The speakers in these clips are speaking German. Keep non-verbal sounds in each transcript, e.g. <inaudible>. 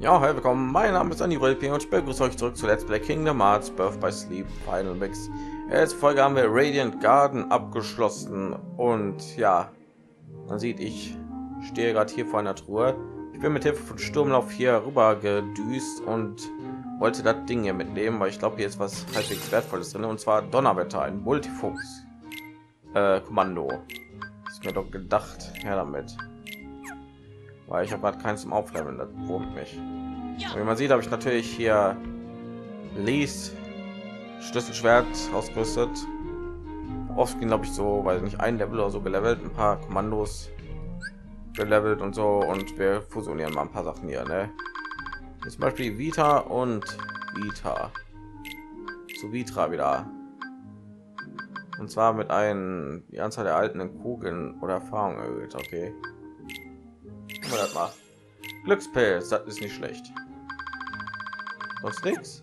Ja, hey, willkommen. Mein Name ist Andy Wolping und ich begrüße euch zurück zu Let's Play Kingdom Hearts Birth by Sleep Final Mix. Jetzt Folge haben wir Radiant Garden abgeschlossen und ja, man sieht, ich stehe gerade hier vor einer Truhe. Ich bin mit Hilfe von Sturmlauf hier rüber gedüst und wollte das Ding hier mitnehmen, weil ich glaube, hier ist was halbwegs wertvolles drin und zwar Donnerwetter, ein Multifuchs äh, Kommando. Ist mir doch gedacht, her damit weil ich habe gerade keins zum Aufleveln, das wurmt mich. Wie man sieht, habe ich natürlich hier Lies Schlüsselschwert ausgerüstet. Oft ging glaube ich so, weil nicht ein Level oder so gelevelt, ein paar Kommandos gelevelt und so und wir fusionieren mal ein paar Sachen hier, ne? Zum Beispiel Vita und Vita zu Vitra wieder. Und zwar mit einem die Anzahl der alten Kugeln oder Erfahrung erhöht, okay wir das mal. Glückspilz, das ist nicht schlecht. Sonst nichts.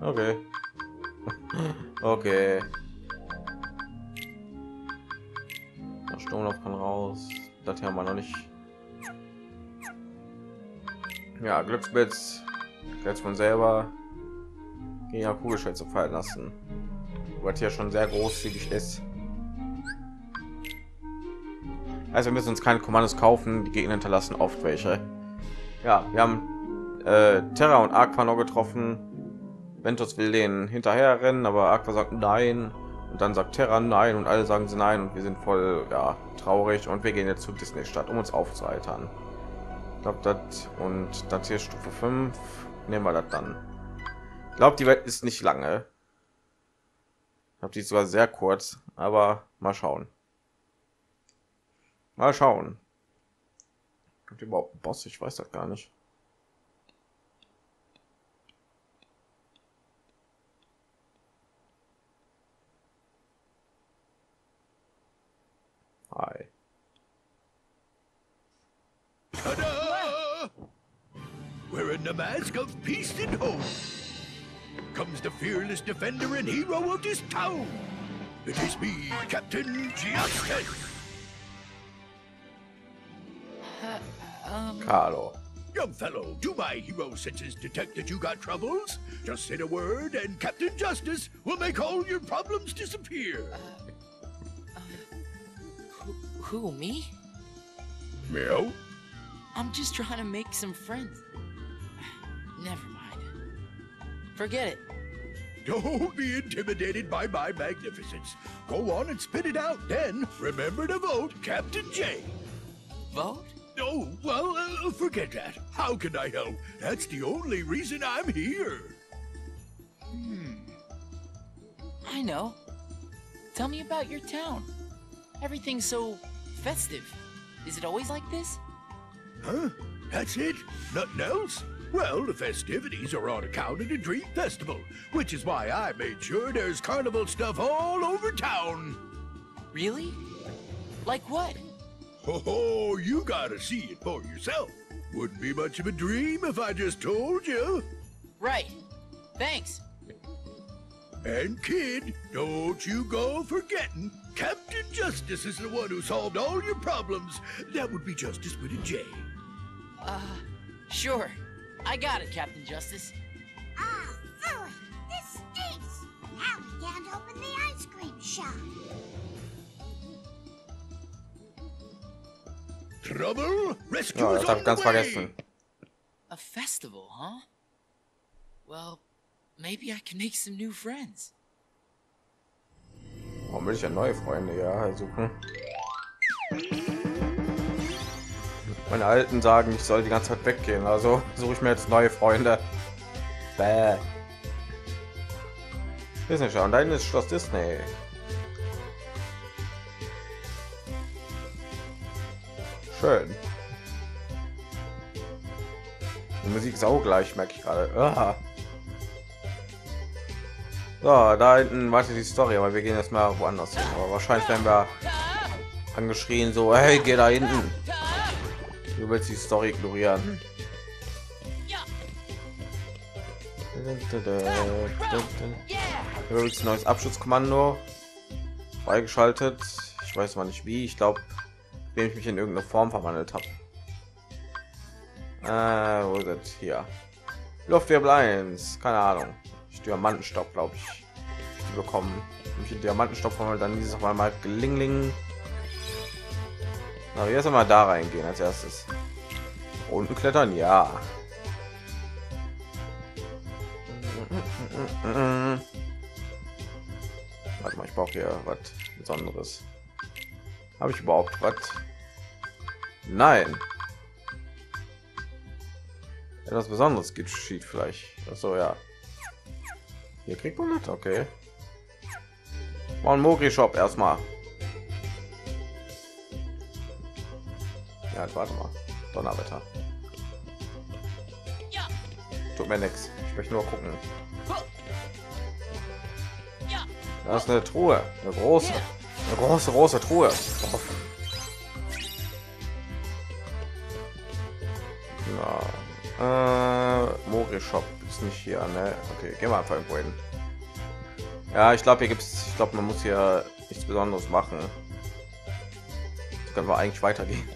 Okay. <laughs> okay. Der Sturmlauf kann raus. Das haben wir noch nicht. Ja, Glückspilz jetzt von selber gegen Kugelschätze fallen lassen. Was hier schon sehr großzügig ist. Also wir müssen uns keine Kommandos kaufen. Die Gegner hinterlassen oft welche. Ja, wir haben äh, Terra und Aqua noch getroffen. Ventus will den hinterher rennen, aber Aqua sagt nein. Und dann sagt Terra nein und alle sagen sie nein und wir sind voll ja, traurig und wir gehen jetzt zu Disney Stadt, um uns aufzuheitern. Ich glaube, das und das hier Stufe 5 nehmen wir das dann. Ich glaube, die Welt ist nicht lange. Ich habe die sogar sehr kurz, aber mal schauen. Mal schauen. Gibt überhaupt einen Boss? Ich weiß das gar nicht. Hi. Ta-da! Wearing the mask of peace and hope comes the fearless defender and hero of this town. It is me, Captain Justice. Carlo. Young fellow, do my hero senses detect that you got troubles? Just say a word and Captain Justice will make all your problems disappear. Uh, uh, who, who, me? Meow? I'm just trying to make some friends. Never mind. Forget it. Don't be intimidated by my magnificence. Go on and spit it out. Then remember to vote Captain J. Vote? Oh, well, uh, forget that. How can I help? That's the only reason I'm here. Hmm. I know. Tell me about your town. Everything's so festive. Is it always like this? Huh? That's it? Nothing else? Well, the festivities are on account of the Dream Festival, which is why I made sure there's carnival stuff all over town. Really? Like what? Oh, you gotta see it for yourself. Wouldn't be much of a dream if I just told you. Right. Thanks. And kid, don't you go forgetting, Captain Justice is the one who solved all your problems. That would be Justice with a J. Uh, sure. I got it, Captain Justice. Ah, oh, this stinks. Now we can't open the ice cream shop. Trouble? Rescue Ja, das ich ganz vergessen. A festival, huh? Well, maybe I can make some new friends. Warum will ich ja neue Freunde ja suchen? Meine Alten sagen, ich soll die ganze Zeit weggehen, also suche ich mir jetzt neue Freunde. Bäh. Disney schauen, da hinten ist Schloss Disney. Schön. Die Musik ist auch gleich, merke ich gerade. Ah. So, da hinten wartet die Story, aber wir gehen jetzt mal woanders hin. Aber wahrscheinlich werden wir angeschrien so, hey, geh da hinten. Du willst die Story ignorieren. Übrigens neues Abschutzkommando freigeschaltet. Ich weiß mal nicht wie. Ich glaube, wenn ich mich in irgendeine Form verwandelt habe. Äh, wo es? Hier. Luftwirbel 1. Keine Ahnung. Diamantenstopp, glaube ich, die bekommen. Mich in Diamantenstopp wir dann dieses Mal mal gelingling. Na, jetzt mal da reingehen als erstes. Unten klettern, ja. Warte mal, ich brauche hier was Besonderes. Habe ich überhaupt was? Nein. Etwas Besonderes geschieht vielleicht. so ja. Hier kriegt man das, okay. Mal Mogri Shop erstmal. Ja, warte mal. Donnerwetter. Tut mir nichts. Ich möchte nur gucken. Da ist eine Truhe, eine große, eine große, große Truhe. Ja. Äh, Mori Shop ist nicht hier, ne? Okay, gehen wir einfach irgendwo hin. Ja, ich glaube, hier gibt es, ich glaube, man muss hier nichts Besonderes machen. Jetzt können wir eigentlich weitergehen.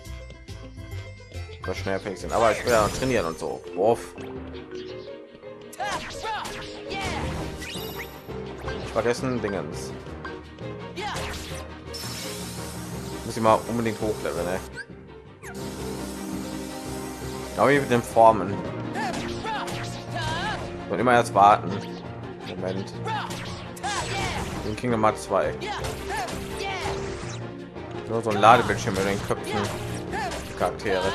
Was schnell sind, aber ich will ja trainieren und so. Wurf. Ich vergessen Dingens. Muss ich mal unbedingt hochleveln, ne? Aber mit den Formen. Und immer erst warten. Moment. Den Kingdom Hearts 2. Nur so ein Ladebildschirm mit den Köpfen. Charaktere.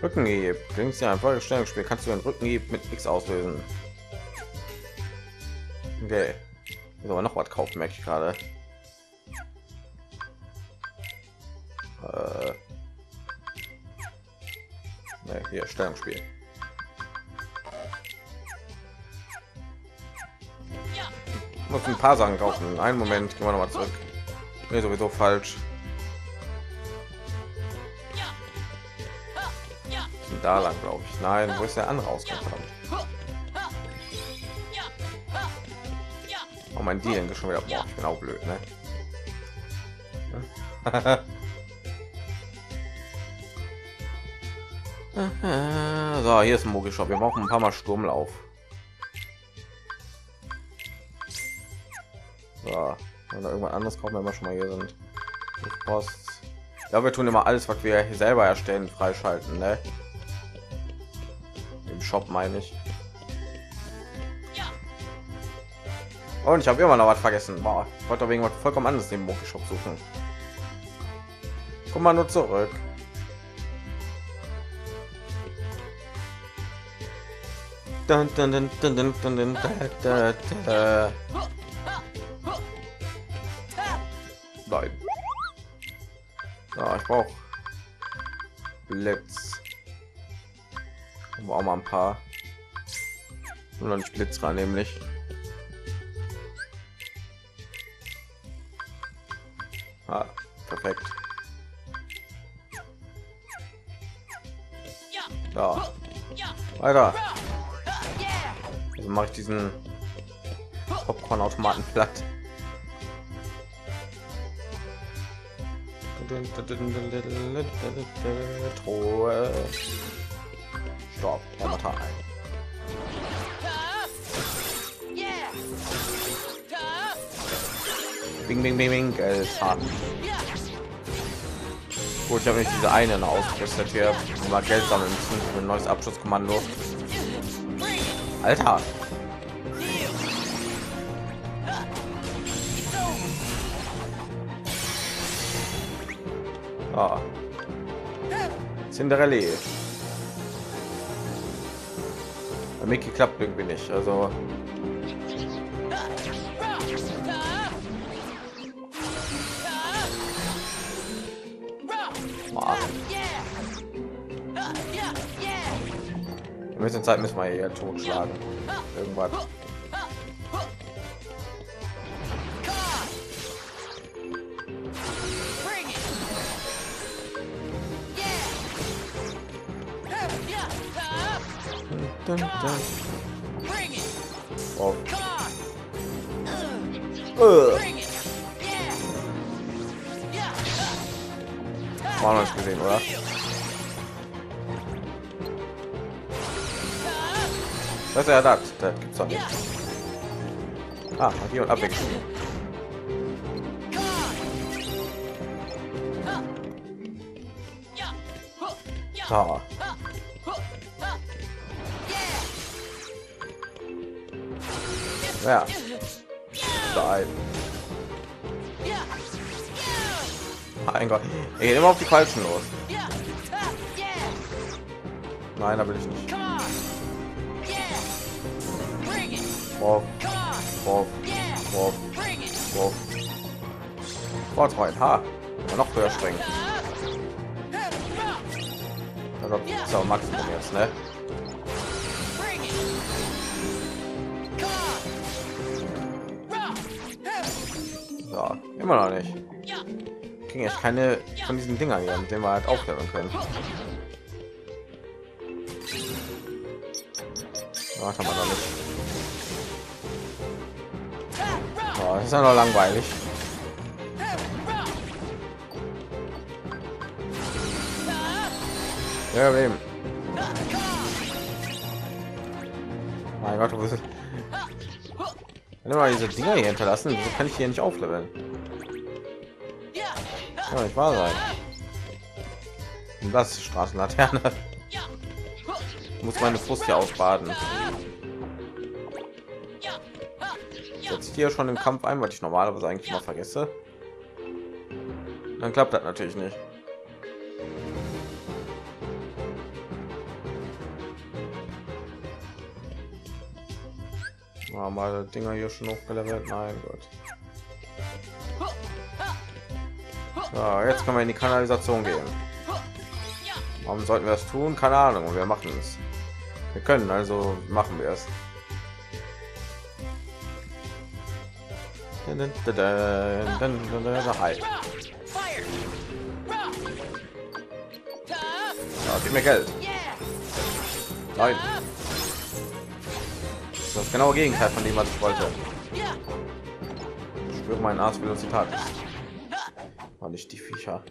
Rückenhieb. Links ja ein Folgestellungsspiel kannst du den Rückenhieb mit X auslösen. Okay. Ist aber noch was kaufen, merke ich gerade. Äh. Nee, hier Stellungsspiel. Muss ein paar Sachen kaufen. Einen Moment, gehen wir noch mal zurück. Nee, sowieso falsch. da lang, glaube ich. Nein, wo ist der andere Ausgang? Mein Deal ist schon wieder. Bin auch blöd, ne? <laughs> so, hier ist ein Mogelshop. Wir brauchen ein paar Mal Sturmlauf. So, oder irgendwann anderes kaufen, wenn wir schon mal hier sind. Post. Ja, wir tun immer alles, was wir selber erstellen, freischalten, ne? Shop meine ich. Und ich habe immer noch was vergessen. Boah, ich wollte wegen was vollkommen anderes den Shop suchen. Komm mal nur zurück. Dun, dun, dun, dun, dun, dun, dun, da, da. Nein. Ja, ich brauche Blitz auch mal ein paar nur nicht blitz ran nämlich weiter also mache ich diesen popcorn automaten platt Truhe. Stopp, ein. Bing, bing, bing, bing, haben. Gut, ich habe nicht diese eine ausgerüstet hier, mal Geld sammeln müssen für ein neues Abschlusskommando. Alter. Ah. Cinderella. Mickey klappt irgendwie nicht. Also Wir müssen Zeit müssen wir hier totschlagen. Irgendwas. dun, dun. Oh. Ugh. Mal noch nicht gesehen, oder? Das ist ja das. Das gibt's doch nicht. Ah, hier und abwechseln. So. Ja. Nein. Mein Gott. Ich gehe immer auf die falschen los. Nein, da will ich nicht. Wow. Wow. Wow. Ha. Noch höher springen. Also, ist aber Maximum jetzt, ne? So, immer noch nicht. Kriegen jetzt keine von diesen Dingern hier, mit denen wir halt aufhören können. Ja, kann man nicht. Oh, das ist ja noch langweilig. Ja, eben. Mein Gott, du bist wenn du mal diese Dinger hier hinterlassen, kann ich hier nicht aufleveln. Kann nicht wahr sein. Und das Straßenlaterne. Muss meine Frust hier ausbaden. Jetzt hier schon im Kampf ein, was ich normalerweise eigentlich mal vergesse. Dann klappt das natürlich nicht. Mal Dinger hier schon hochgelevelt. Nein, Gott. So, jetzt können wir in die Kanalisation gehen. Warum sollten wir das tun? Keine Ahnung. Wir machen es. Wir können, also machen wir es. Halt. Ja, gib mir Geld. Nein. Das ist genau Gegenteil von dem, was ich wollte. Ich spüre meinen Arzt Velocität. War nicht die Viecher.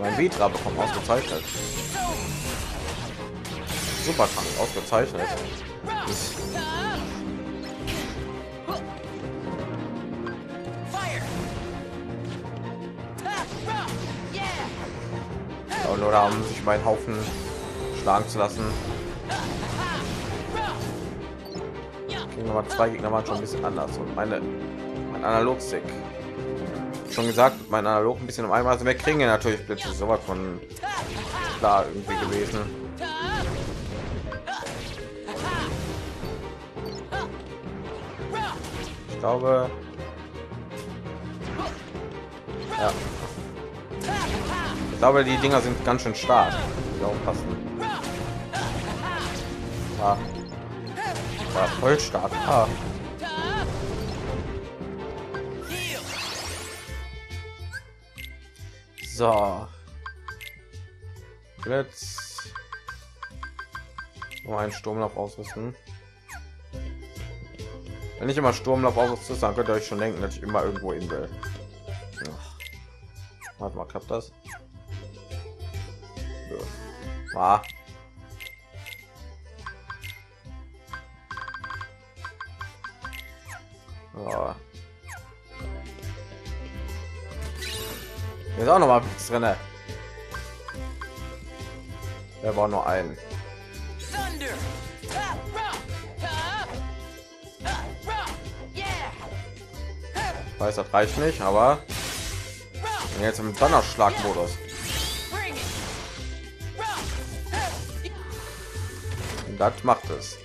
Mein Vitra bekommen ausgezeichnet. Super krank, ausgezeichnet. Das oder um sich meinen Haufen schlagen zu lassen. Nummer zwei Gegner waren schon ein bisschen anders und meine mein Analogstick schon gesagt, mein Analog ein bisschen um einmal. Wir kriegen ja natürlich so was von klar irgendwie gewesen. Ich glaube, ja. Ich glaube, die Dinger sind ganz schön stark. Aufpassen. Ah. Ja, voll stark. Ah. So. Jetzt nur einen Sturmlauf ausrüsten. Wenn ich immer Sturmlauf ausrüste, dann könnt ihr euch schon denken, dass ich immer irgendwo hin will. Warte mal, klappt das? Ja. Ah. Ja. Ist auch noch mal drin. Er war nur ein. Weiß, das reicht nicht, aber jetzt im Donnerschlag-Modus. Das macht es.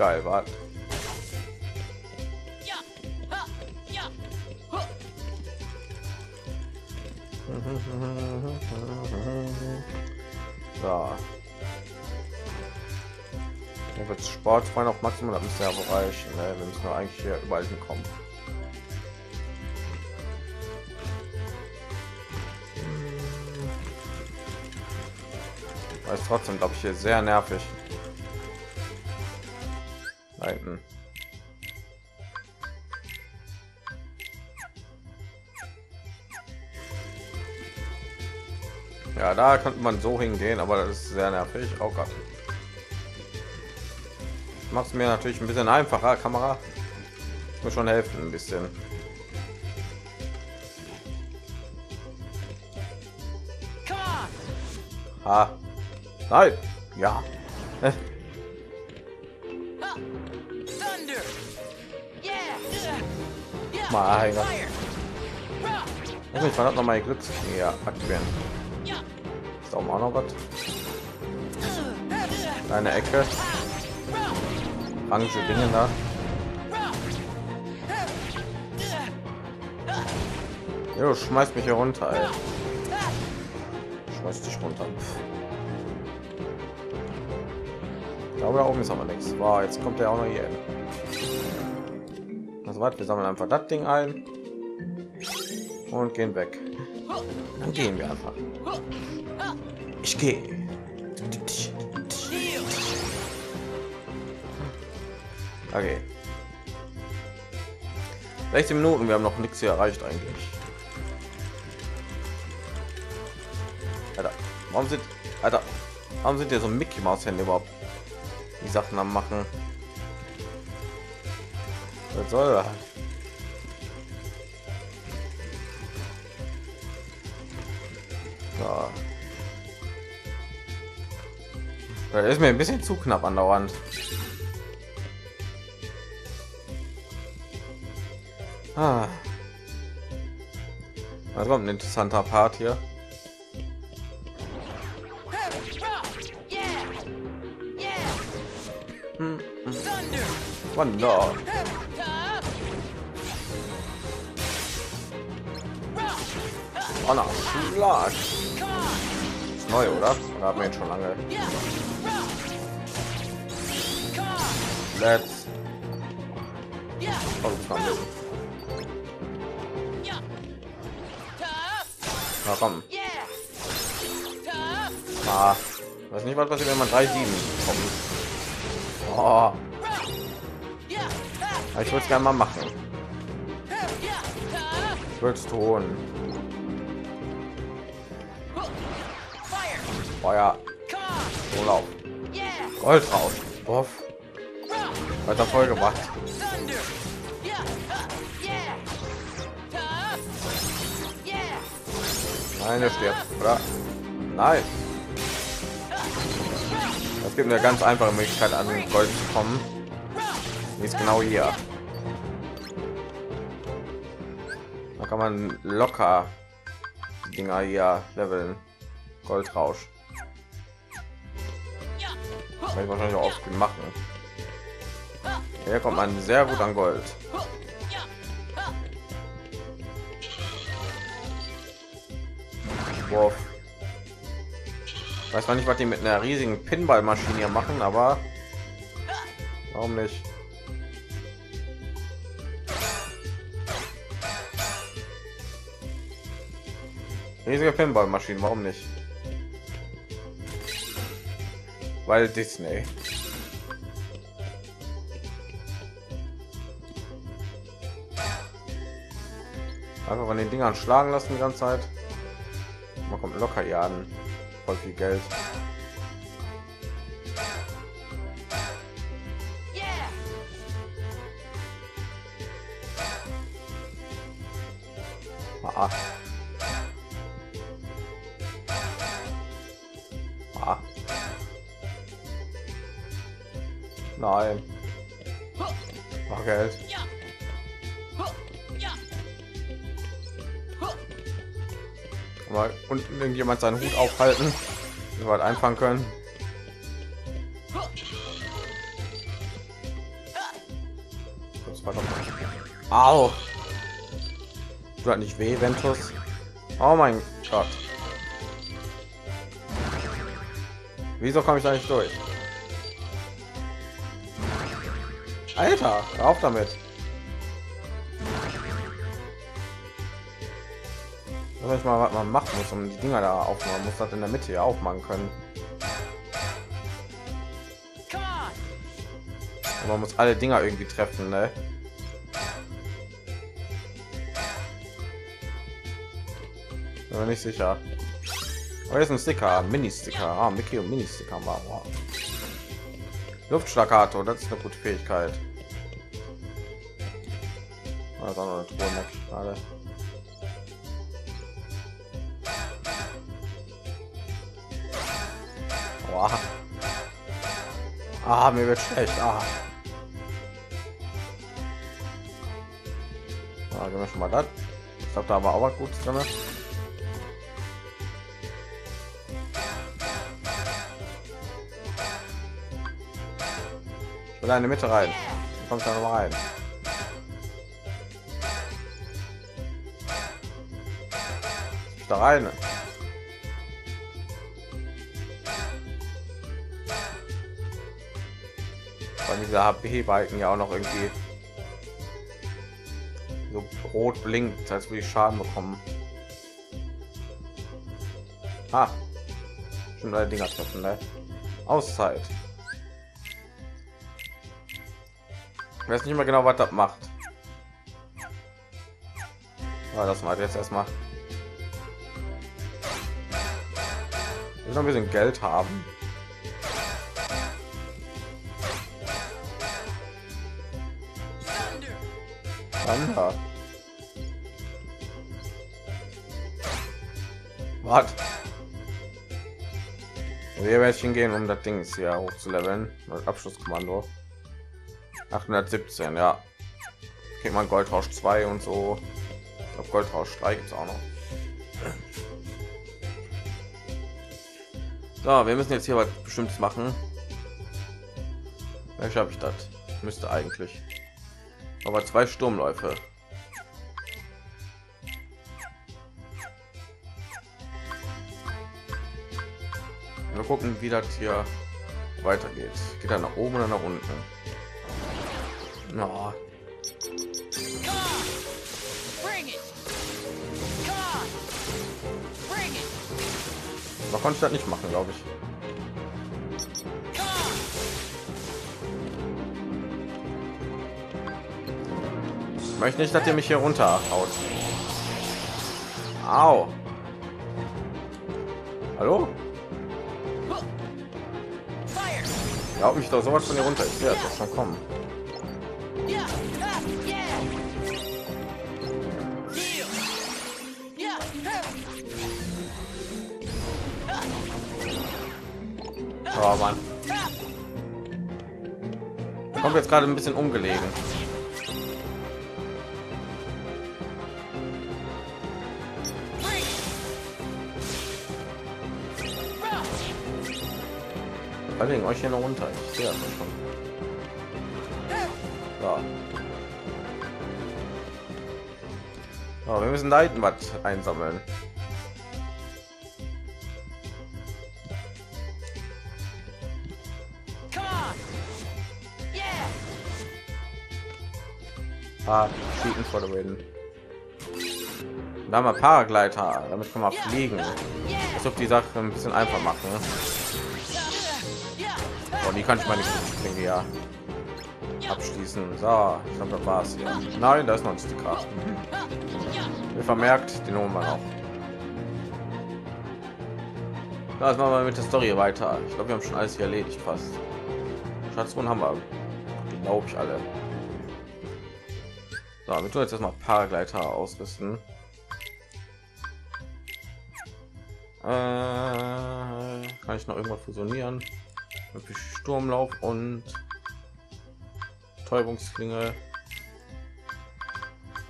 Geil, war. <laughs> So. Hier wird Sportfreund auf Maximum, das müsste ja. Ne? Wir müssen eigentlich hier überall hinkommen. Weil trotzdem, glaube ich, hier sehr nervig. Da hinten. Ja, da könnte man so hingehen, aber das ist sehr nervig. Oh Gott. Macht mir natürlich ein bisschen einfacher. Kamera muss schon helfen, ein bisschen. Ah, nein, ja. <laughs> Mein Gott. Lass mich verdammt noch mal Glücks hier aktivieren. Ist da oben auch noch was? Eine Ecke. Orange Dinge da. Ja, du schmeißt mich hier runter, ey. Schmeiß dich runter. Ich glaube, da oben ist aber nichts. Wow, jetzt kommt er auch noch hier hin. Also warte, wir sammeln einfach das Ding ein und gehen weg. Dann gehen wir einfach. Ich gehe. Okay. 16 Minuten, wir haben noch nichts hier erreicht eigentlich. Alter, warum sind Alter, warum sind hier so Mickey Maus Hände überhaupt die Sachen am machen? Was soll das? Ja. Das ist mir ein bisschen zu knapp andauernd. Ah. Das kommt ein interessanter Part hier. Hm, hm. Donner. Schlag. Neu, oder? Oder haben wir jetzt schon lange? Let's. Oh. Na komm. Ah. Weiß nicht, was passiert, wenn man drei sieben kommt. Oh, ich würde es gerne mal machen. Ich würde es tun. Feuer. Urlaub. Yeah. Goldrausch. Boff. Rock. Weiter voll gemacht. Nein, der stirbt. Oder? Nein. Es gibt eine ganz einfache Möglichkeit, an Gold zu kommen. Die ist genau hier. Da kann man locker Dinger hier leveln. Goldrausch. Kann ich wahrscheinlich auch aufspielen machen. Hier kommt man sehr gut an Gold. Wurf. Weiß man nicht, was die mit einer riesigen Pinballmaschine hier machen, aber warum nicht? Riesige Pinballmaschinen, warum nicht? Weil Disney. Einfach von den Dingern schlagen lassen die ganze Zeit. Man kommt locker hier an. Voll viel Geld. Irgendjemand seinen Hut aufhalten. Wir halt einfangen können. Das war doch Au. Tut halt nicht weh, Ventus. Oh mein Gott. Wieso komme ich da nicht durch? Alter, auf damit. Ich mal was man machen muss, um die Dinger da aufmachen muss, das in der Mitte hier aufmachen können. On. man muss alle Dinger irgendwie treffen, ne? Bin nicht sicher. Aber jetzt ein Sticker, Mini-Sticker. Ah, Mickey und Mini-Sticker. Wow. Luftschlagato, das ist eine gute Fähigkeit. Also eine Ah, mir wird schlecht. Ah. Ah, wir schon mal das. Ich glaube, da war auch was gut drin. Ich will eine Mitte rein. Kommt da noch mal rein. Da rein. Dieser HP-Balken ja auch noch irgendwie so rot blinkt, als würde ich Schaden bekommen. Ah, schon alle Dinger treffen, ne? Auszeit. Ich weiß nicht mehr genau, was das macht. Aber das mal jetzt erstmal. Ich noch ein bisschen Geld haben. Thunder. Was? Wir werden hingehen, um das Ding hier hoch zu leveln. Abschlusskommando. 817, ja. Kriegt man Goldrausch 2 und so. Auf Goldrausch 3 gibt es auch noch. So, wir müssen jetzt hier was bestimmtes machen. Welche habe ich das? Müsste eigentlich. Aber zwei Sturmläufe. Wir gucken, wie das hier weitergeht. Geht er nach oben oder nach unten? No. Man konnte das nicht machen, glaube ich. Möchte nicht, dass ihr mich hier runter haut. Au. Hallo? Ja, mich doch sowas von hier runter. Ich sehe das schon kommen. Oh Mann. Kommt jetzt gerade ein bisschen umgelegen. Verlegen euch hier noch runter. Ich sehe das schon. So. so. wir müssen Leiten was einsammeln. Ah, Cheaten for the. Da haben wir Paragleiter, damit kann man fliegen. Als ob die Sache ein bisschen einfach machen. Und die kann ich meine Klinge ja abschließen. So, ich glaube, das war's hier. Nein, da ist noch ein Sticker. Wir vermerkt, den wir noch. Das machen wir mit der Story weiter. Ich glaube, wir haben schon alles hier erledigt fast. Schatzruhen haben wir, glaube ich, alle. So, wir tun jetzt erstmal Paragleiter ausrüsten. Äh, kann ich noch irgendwas fusionieren? Sturmlauf und Täubungsklinge.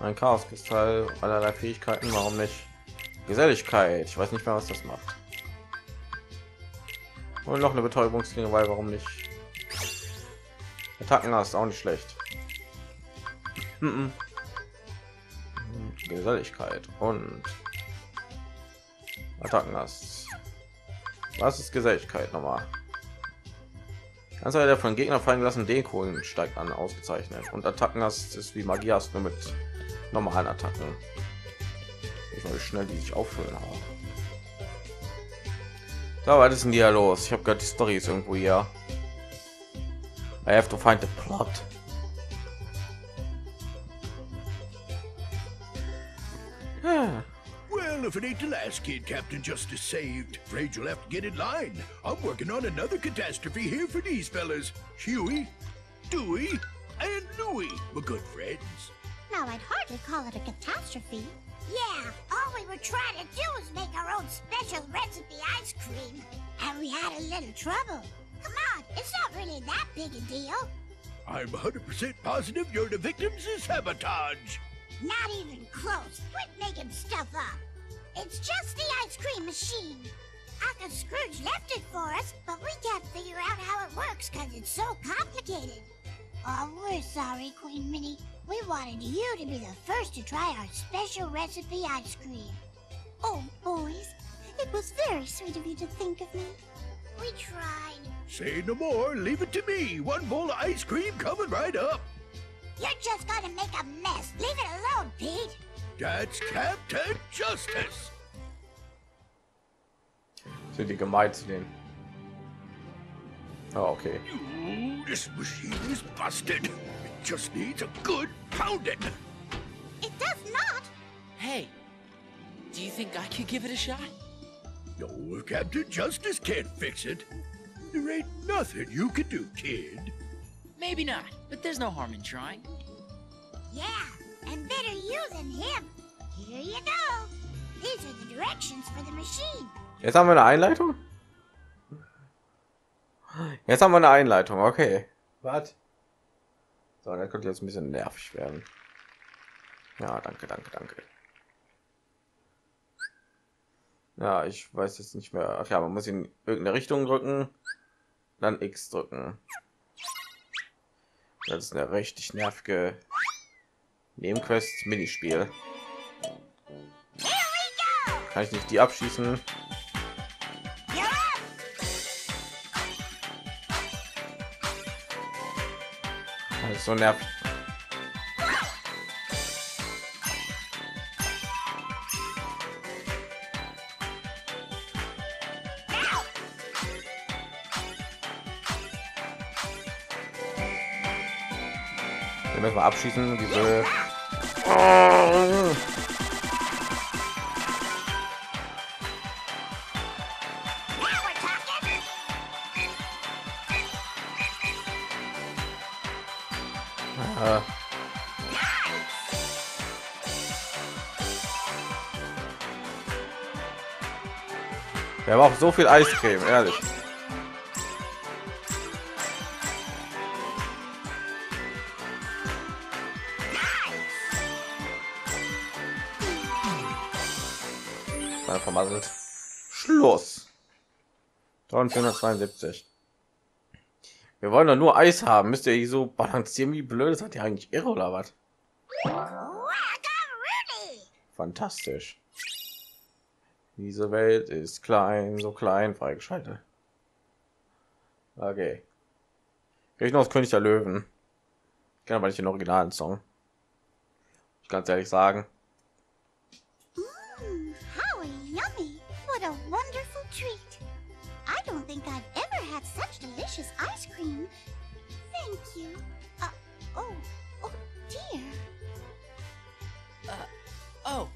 Ein Chaoskristall, allerlei Fähigkeiten, warum nicht? Geselligkeit, ich weiß nicht mehr, was das macht. Und noch eine Betäubungsklinge, weil warum nicht? Attacken hast auch nicht schlecht. Mm -mm. Geselligkeit und Attacken hast. Was ist Geselligkeit nochmal? Anzahl der von Gegner fallen gelassen Dekoen steigt an, ausgezeichnet. Und Attacken hast ist wie Magie hast nur mit normalen Attacken. Ich wie schnell die sich auffüllen haben. So, was ist denn hier los? Ich habe gerade die Story ist irgendwo hier. I have to find the plot. Well, if it ain't the last kid Captain Justice saved, afraid you'll have to get in line. I'm working on another catastrophe here for these fellas. Huey, Dewey, and Louie, my good friends. Now, I'd hardly call it a catastrophe. Yeah, all we were trying to do was make our own special recipe ice cream. And we had a little trouble. Come on, it's not really that big a deal. I'm 100% positive you're the victims of sabotage. Not even close. Quit making stuff up. It's just the ice cream machine. Uncle Scrooge left it for us, but we can't figure out how it works because it's so complicated. Oh, we're sorry, Queen Minnie. We wanted you to be the first to try our special recipe ice cream. Oh, boys, it was very sweet of you to think of me. We tried. Say no more, leave it to me. One bowl of ice cream coming right up. You're just gonna make a mess. Leave it alone, Pete. That's Captain Justice. Sind die gemeint zu denen? Oh, okay. Ooh, this machine is busted. It just needs a good pounding. It does not. Hey, do you think I could give it a shot? No, Captain Justice can't fix it, there ain't nothing you can do, kid. Maybe not, but there's no harm in trying. Yeah, and better you than him. Here you go. These are the directions for the machine. Jetzt haben wir eine Einleitung. Jetzt haben wir eine Einleitung. Okay. Was? So, das könnte jetzt ein bisschen nervig werden. Ja, danke, danke, danke. Ja, ich weiß jetzt nicht mehr. Ach ja, man muss in irgendeine Richtung drücken, dann X drücken. Das ist eine richtig nervige Nebenquest Minispiel. Kann ich nicht die abschießen? Ist so nervig. Wir müssen mal abschießen, diese. Auch so viel Eiscreme, ehrlich. Vermasselt. Schluss. 1472. Wir wollen doch nur Eis haben. Müsst ihr so balancieren wie blöd? Seid ihr eigentlich irre oder was? Fantastisch. Diese Welt ist klein, so klein, freigeschaltet. Okay. Ich noch das König der Löwen. Ich kenne aber nicht den originalen Song. Ich ganz ehrlich sagen. Mmm, how yummy. What a wonderful treat. I don't think I've ever had such delicious ice cream. Thank you. Uh, oh, oh dear. Oh,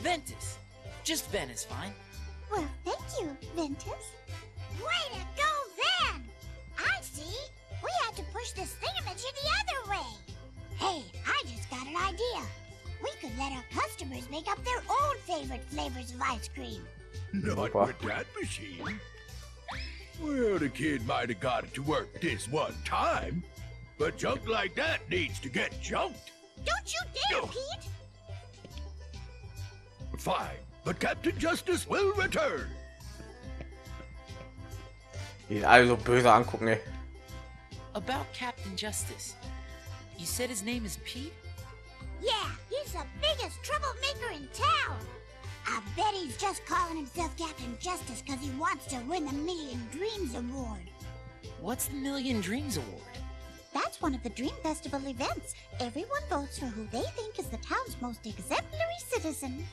Ventus. Just Ven is fine. Well, thank you, Ventus. Way to go, Ven! I see. We had to push this thingamajig the other way. Hey, I just got an idea. We could let our customers make up their own favorite flavors of ice cream. Not Opa. with that machine. Well, the kid might have got it to work this one time, but junk like that needs to get junked. Don't you dare, No. Pete! Fine, but Captain Justice will return. Die alle so böse angucken, ey. About Captain Justice. You said his name is Pete? Yeah, he's the biggest troublemaker in town. I bet he's just calling himself Captain Justice because he wants to win the Million Dreams Award. What's the Million Dreams Award? That's one of the Dream Festival events. Everyone votes for who they think is the town's most exemplary citizen.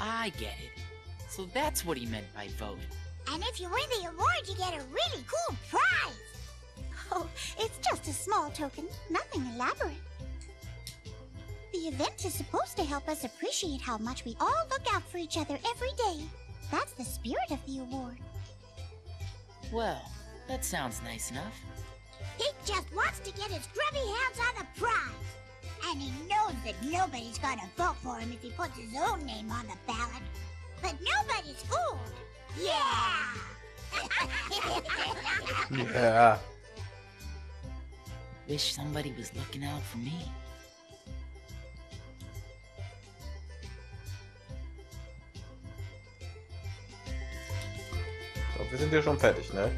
I get it. So that's what he meant by vote. And if you win the award, you get a really cool prize. Oh, it's Just a small token, nothing elaborate. The event is supposed to help us appreciate how much we all look out for each other every day. That's the spirit of the award. Well, that sounds nice enough. He just wants to get his grubby hands on the prize. And he knows that nobody's gonna vote for him if he puts his own name on the ballot. But nobody's fooled. Yeah! <laughs> Ja. Wish somebody was looking out for me. So, wir sind ja schon fertig, ne?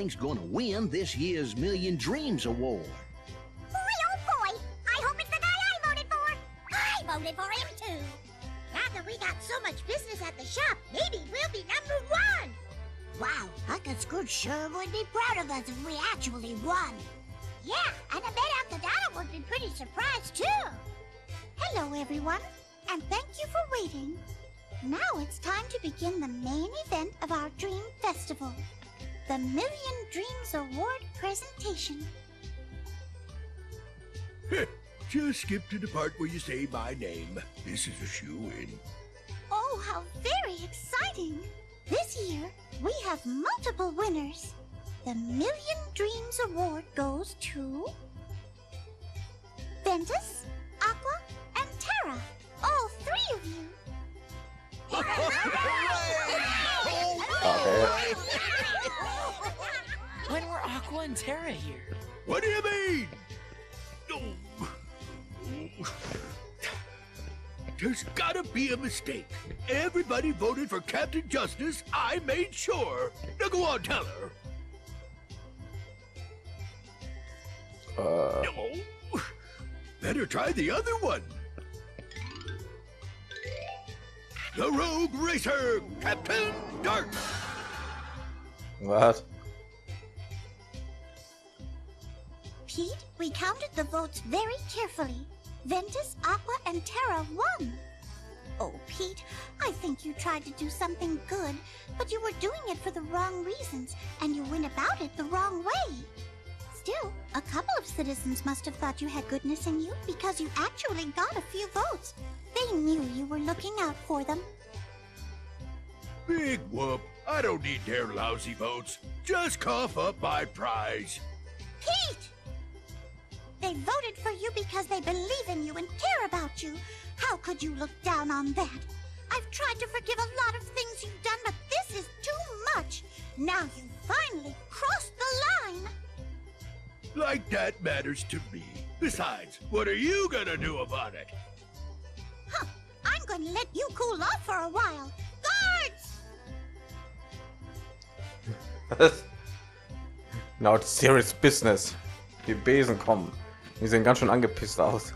You gonna win this year's Million Dreams Award? Boy, oh boy! I hope it's the guy I voted for! I voted for him too! Now that we got so much business at the shop, maybe we'll be number one! Wow, Uncle Scrooge sure would be proud of us if we actually won. Yeah, and I bet Uncle Donald would be pretty surprised too. Hello, everyone, and thank you for waiting. Now it's time to begin the main event of our Dream Festival the Million Dreams Award presentation. Just skip to the part where you say my name. This is a shoe-in. Oh, how very exciting! This year, we have multiple winners. The Million Dreams Award goes to Ventus, Aqua, and Terra. All three of you. <laughs> Okay. When were Aqua and Terra here? What do you mean? Oh. There's gotta be a mistake. Everybody voted for Captain Justice. I made sure. Now go on, tell her. Äh, No. Better try the other one. The Rogue Racer, Captain Dark. was? Pete, we counted the votes very carefully. Ventus, Aqua, and Terra won. Oh, Pete, I think you tried to do something good, but you were doing it for the wrong reasons, and you went about it the wrong way. Still, a couple of citizens must have thought you had goodness in you because you actually got a few votes. They knew you were looking out for them. Big whoop. I don't need their lousy votes. Just cough up my prize. Pete! They voted for you because they believe in you and care about you. How could you look down on that? I've tried to forgive a lot of things you've done, but this is too much. Now you finally crossed the line. Like that matters to me. Besides, what are you gonna do about it? Huh. I'm going to let you cool off for a while. Guards! <laughs> Now it's serious business. Die Besen kommen. Die sehen ganz schön angepisst aus.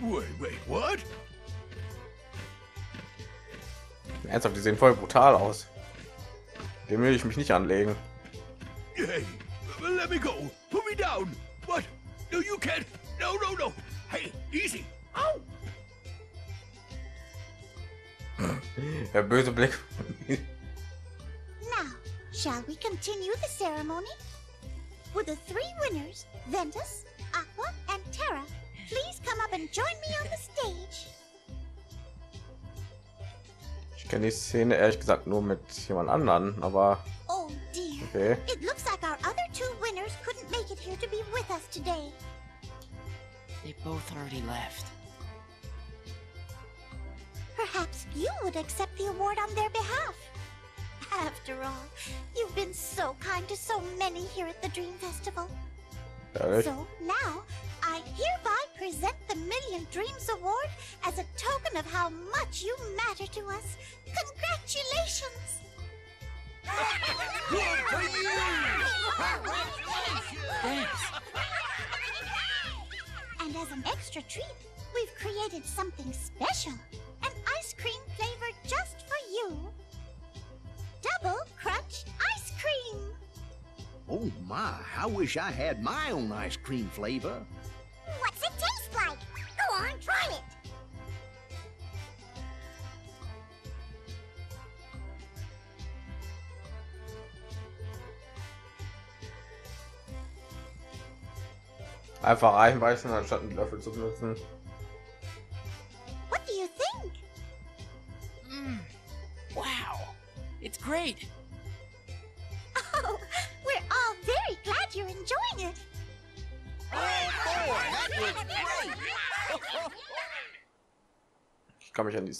Wait, wait, what? Ernsthaft, die sehen voll brutal aus. Dem will ich mich nicht anlegen. Hey, let me go. Put me down. What? No, you can't. No, no, no. Hey, easy. Ow! <laughs> Der böse Blick. Now, shall we continue the ceremony? Would the three winners, Ventus, Aqua, and Terra, please come up and join me on the stage? Ich kenne die Szene ehrlich gesagt nur mit jemand anderen, aber Oh dear. okay. It looks like our other two winners couldn't make it here to be with us today. They both already left. Perhaps you would accept the award on their behalf. After all, you've been so kind to so many here at the Dream Festival. So now, I hereby present the Million Dreams Award as a token of how much you matter to us. Congratulations! Thanks. And as an extra treat, we've created something special. An ice cream flavor just for you. Double crunch ice cream. Oh my, I wish I had my own ice cream flavor. What's it taste like? Go on, try it. Einfach reinbeißen, anstatt einen Löffel zu benutzen.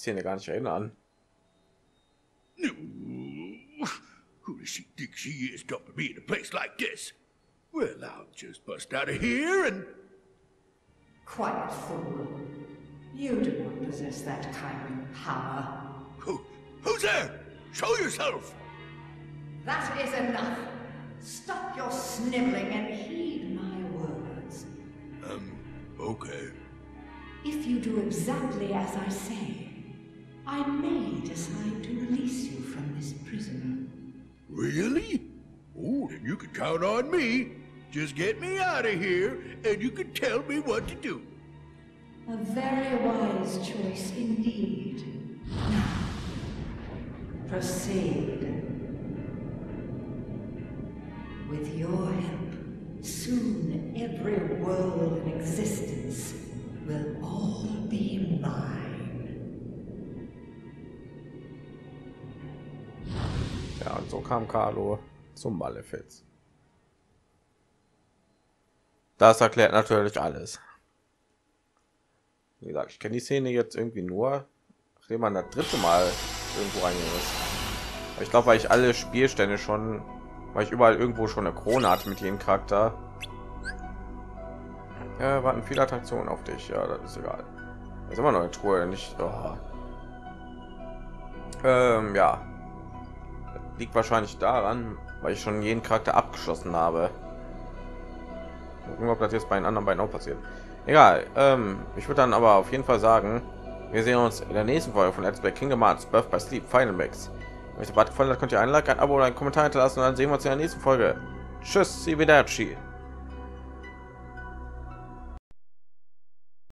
Szene gar nicht erinnern. No. Who does she think she is dumping me in a place like this? Well, I'll just bust out of here and. Quiet, fool. You do not possess that kind of power. Who, who's there? Show yourself! That is enough. Stop your sniveling and heed my words. Um, okay. If you do exactly as I say, I may decide to release you from this prison. Really? Oh, then you can count on me. Just get me out of here, and you can tell me what to do. A very wise choice indeed. Now, proceed. With your help, soon every world in existence will all be mine. Und so kam Carlo zum Malefiz. Das erklärt natürlich alles. Wie gesagt, ich kenne die Szene jetzt irgendwie nur, nachdem man das dritte Mal irgendwo reingegangen ist. Ich glaube, weil ich alle Spielstände schon, weil ich überall irgendwo schon eine Krone hatte mit jedem Charakter. Ja, warten viele Attraktionen auf dich. Ja, das ist egal. Das ist immer noch eine Truhe, nicht. Oh. Ähm, ja, liegt wahrscheinlich daran, weil ich schon jeden Charakter abgeschlossen habe. Gucken, ob das jetzt bei den anderen beiden auch passiert. Egal. Ähm, ich würde dann aber auf jeden Fall sagen, wir sehen uns in der nächsten Folge von Let's Play Kingdom Hearts Birth by Sleep Final Max. Wenn euch der gefallen hat, könnt ihr ein Like, ein Abo oder einen Kommentar hinterlassen und dann sehen wir uns in der nächsten Folge. Tschüss, Arrivederci.